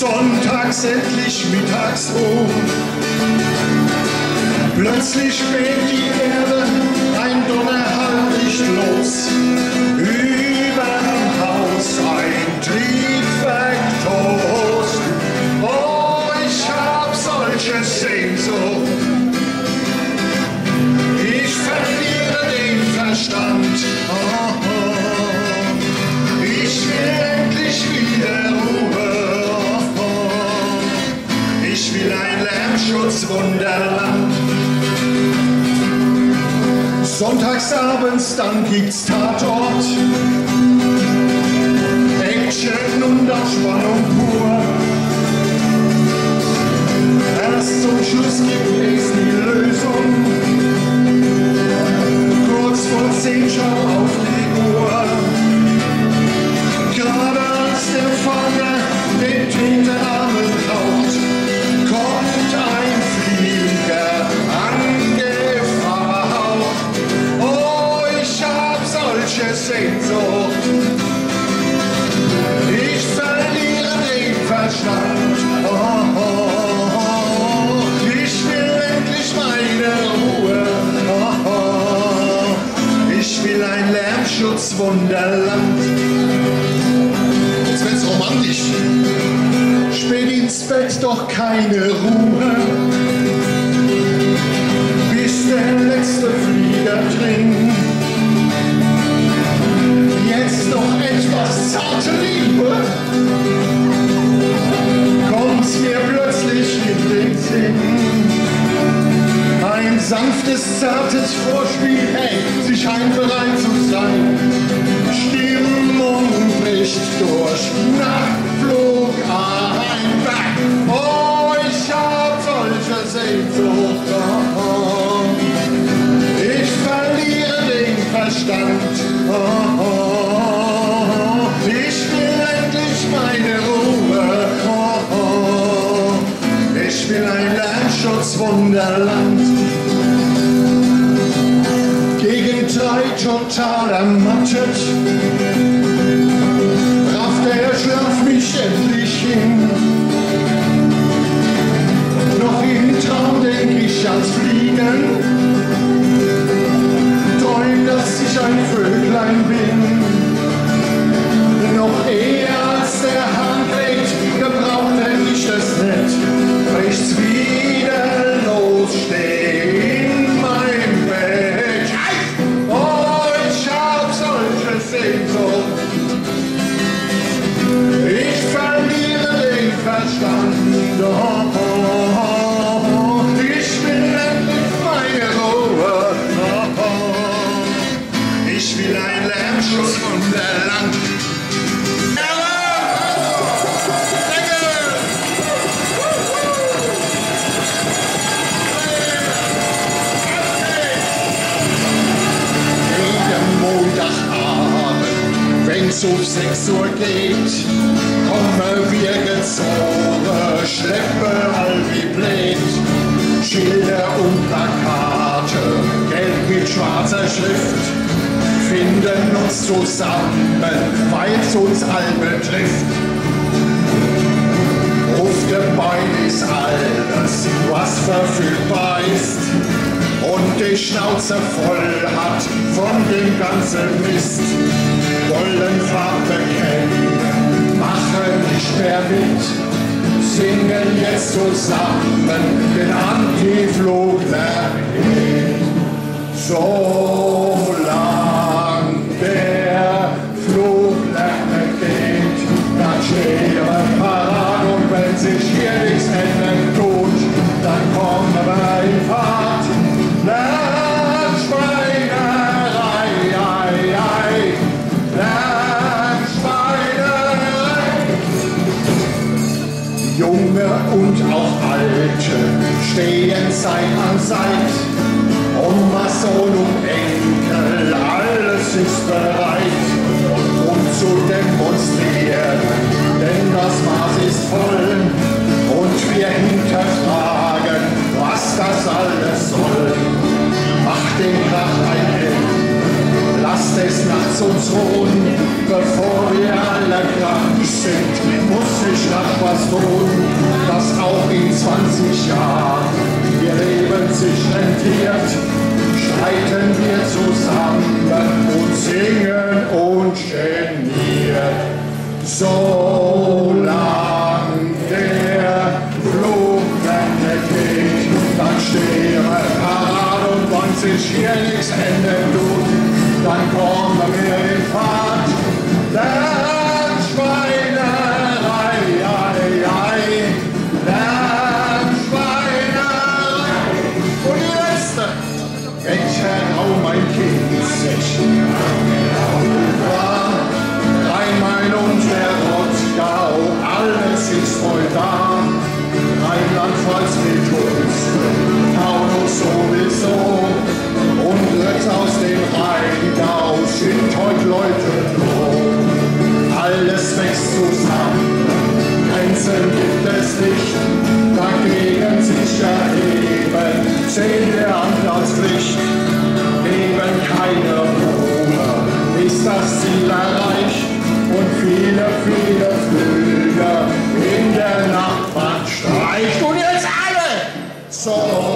sonntags endlich Mittagsruhe. Plötzlich weht die Erde, ein Donnerhall bricht los. Solche Sehnsucht. Ich verliere den Verstand. Oh, oh. Ich will endlich wieder Ruhe. Oh. Ich will ein Lärmschutzwunderland. Sonntagsabends, dann gibt's Tatort. Action und auch Spannung pur. Lärmschutzwunderland. Jetzt wird's romantisch. Spät ins Bett, doch keine Ruhe. Bis der letzte Flieger dringt. Jetzt noch etwas zarte Liebe. Sehnsucht. Oh. Ich verliere den Verstand. Ich will endlich meine Ruhe. Ich will ein Lärmschutzwunderland. Gegen drei total ermattet, rafft der Schlaf mich endlich 6 Uhr geht, kommen wir gezogen, schleppen all wie blöd. Schilder und Plakate, gelb mit schwarzer Schrift, finden uns zusammen, weil's uns all betrifft. Auf der Bein ist alles, was verfügbar ist und die Schnauze voll hat von dem ganzen Mist. Wollen Farbe kennen, machen nicht mehr mit, singen jetzt zusammen den Antiflugler So und auch Alte stehen Seit an Seit. Oma, Sohn und Enkel, alles ist bereit, um zu demonstrieren, denn das Maß ist voll und wir hinterfragen, was das alles soll. Mach den Krach ein Ende, lasst es nachts uns ruhen, bevor wir alle krank sind, muss ich nach was tun dass auch in 20 Jahren ihr Leben sich rentiert. Streiten wir zusammen und singen und geniert. Solange der Flugwende geht, dann stehe parat und wann sich hier nichts ändern tut, dann kommen wir Alles wächst zusammen, Grenzen gibt es nicht, dagegen sich erheben, sehen wir Amt als Pflicht. Neben keine Ruhe ist das Ziel erreicht und viele, viele Flüge in der Nacht man streicht. Und jetzt alle! So